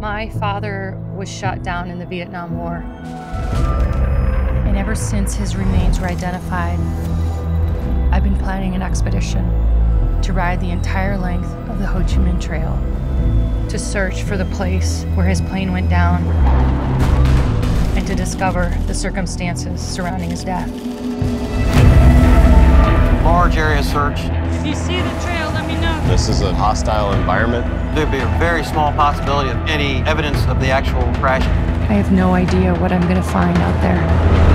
My father was shot down in the Vietnam War. And ever since his remains were identified, I've been planning an expedition to ride the entire length of the Ho Chi Minh Trail to search for the place where his plane went down and to discover the circumstances surrounding his death. Large area search. If you see the trail, let me know. This is a hostile environment. There'd be a very small possibility of any evidence of the actual crash. I have no idea what I'm going to find out there.